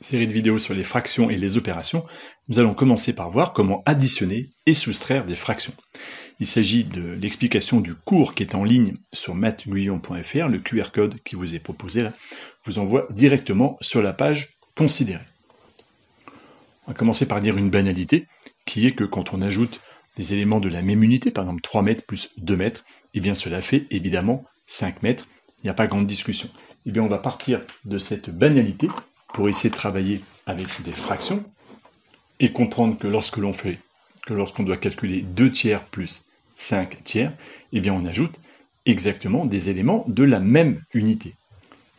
série de vidéos sur les fractions et les opérations, nous allons commencer par voir comment additionner et soustraire des fractions. Il s'agit de l'explication du cours qui est en ligne sur mathguillon.fr, le QR code qui vous est proposé là, vous envoie directement sur la page considérée. On va commencer par dire une banalité, qui est que quand on ajoute des éléments de la même unité, par exemple 3 mètres plus 2 mètres, eh bien cela fait évidemment 5 mètres, il n'y a pas grande discussion. Eh bien on va partir de cette banalité pour essayer de travailler avec des fractions et comprendre que lorsque l'on fait, que lorsqu'on doit calculer 2 tiers plus 5 tiers, eh bien on ajoute exactement des éléments de la même unité.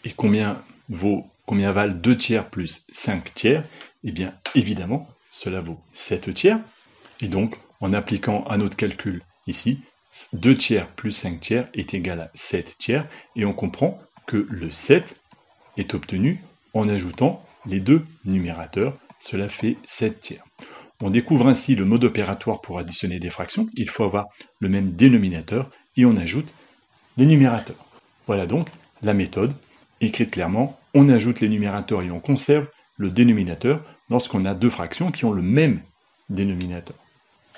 Et combien vaut, valent 2 tiers plus 5 tiers? Eh bien évidemment, cela vaut 7 tiers. Et donc, en appliquant à notre calcul ici, 2 tiers plus 5 tiers est égal à 7 tiers, et on comprend que le 7 est obtenu en ajoutant les deux numérateurs, cela fait 7 tiers. On découvre ainsi le mode opératoire pour additionner des fractions. Il faut avoir le même dénominateur et on ajoute les numérateurs. Voilà donc la méthode écrite clairement. On ajoute les numérateurs et on conserve le dénominateur lorsqu'on a deux fractions qui ont le même dénominateur.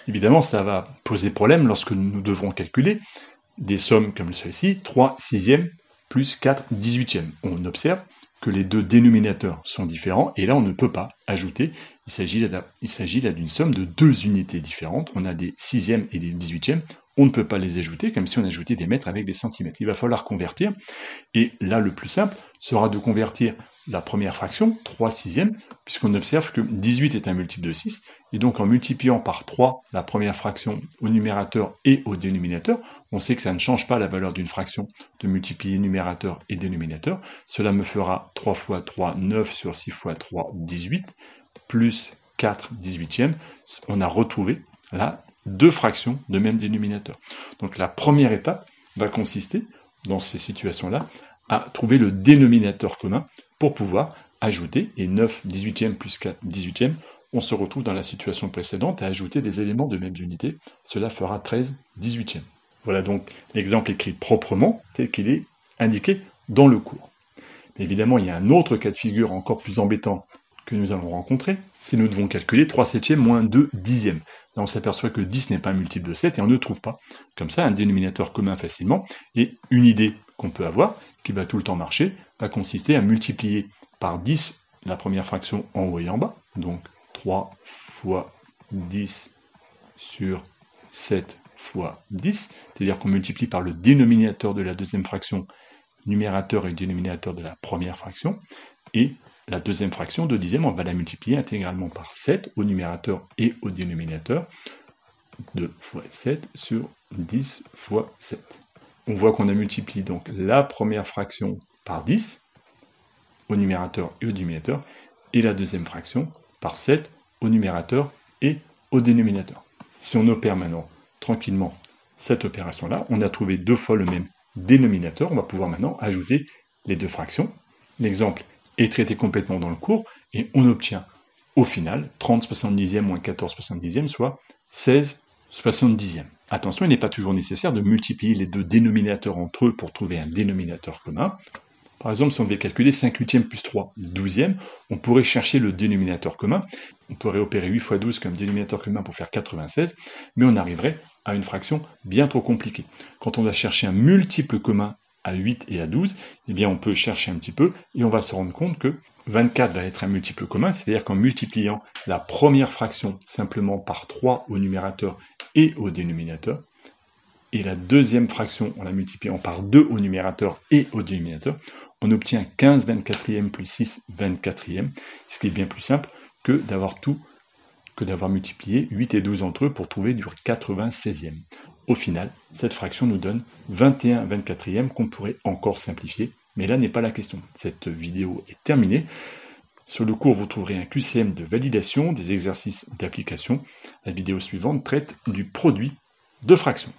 Évidemment, ça va poser problème lorsque nous devrons calculer des sommes comme celle-ci, 3 sixièmes plus 4 dix-huitièmes. On observe les deux dénominateurs sont différents, et là on ne peut pas ajouter, il s'agit là d'une somme de deux unités différentes, on a des sixièmes et des dix-huitièmes, on ne peut pas les ajouter comme si on ajoutait des mètres avec des centimètres. Il va falloir convertir, et là le plus simple sera de convertir la première fraction, 3 sixièmes, puisqu'on observe que 18 est un multiple de 6, et donc en multipliant par 3 la première fraction au numérateur et au dénominateur, on sait que ça ne change pas la valeur d'une fraction de multiplier numérateur et dénominateur. Cela me fera 3 fois 3, 9 sur 6 fois 3, 18, plus 4 18e. On a retrouvé là deux fractions de même dénominateur. Donc la première étape va consister, dans ces situations-là, à trouver le dénominateur commun pour pouvoir ajouter, et 9 18e plus 4 18e, on se retrouve dans la situation précédente à ajouter des éléments de même unité. Cela fera 13 18e. Voilà donc l'exemple écrit proprement, tel qu'il est indiqué dans le cours. Mais évidemment, il y a un autre cas de figure encore plus embêtant que nous allons rencontrer, c'est nous devons calculer 3 septièmes moins 2 dixièmes. Là, on s'aperçoit que 10 n'est pas un multiple de 7 et on ne trouve pas, comme ça, un dénominateur commun facilement. Et une idée qu'on peut avoir, qui va tout le temps marcher, va consister à multiplier par 10 la première fraction en haut et en bas, donc 3 fois 10 sur 7 fois 10, c'est-à-dire qu'on multiplie par le dénominateur de la deuxième fraction, numérateur et dénominateur de la première fraction, et la deuxième fraction de dixième, on va la multiplier intégralement par 7 au numérateur et au dénominateur, 2 fois 7 sur 10 fois 7. On voit qu'on a multiplié donc la première fraction par 10 au numérateur et au dénominateur, et la deuxième fraction par 7 au numérateur et au dénominateur. Si on opère maintenant tranquillement cette opération-là, on a trouvé deux fois le même dénominateur, on va pouvoir maintenant ajouter les deux fractions. L'exemple est traité complètement dans le cours, et on obtient au final 30 70e moins 14 70e, soit 16 70e. Attention, il n'est pas toujours nécessaire de multiplier les deux dénominateurs entre eux pour trouver un dénominateur commun. Par exemple, si on devait calculer 5 huitièmes plus 3 douzièmes, on pourrait chercher le dénominateur commun. On pourrait opérer 8 fois 12 comme dénominateur commun pour faire 96, mais on arriverait à une fraction bien trop compliquée. Quand on va chercher un multiple commun à 8 et à 12, eh bien on peut chercher un petit peu et on va se rendre compte que 24 va être un multiple commun, c'est-à-dire qu'en multipliant la première fraction simplement par 3 au numérateur et au dénominateur, et la deuxième fraction en la multipliant par 2 au numérateur et au dénominateur, on obtient 15 24e plus 6 24e, ce qui est bien plus simple que d'avoir tout, que d'avoir multiplié 8 et 12 entre eux pour trouver du 96e. Au final, cette fraction nous donne 21 24e qu'on pourrait encore simplifier, mais là n'est pas la question. Cette vidéo est terminée. Sur le cours, vous trouverez un QCM de validation des exercices d'application. La vidéo suivante traite du produit de fractions.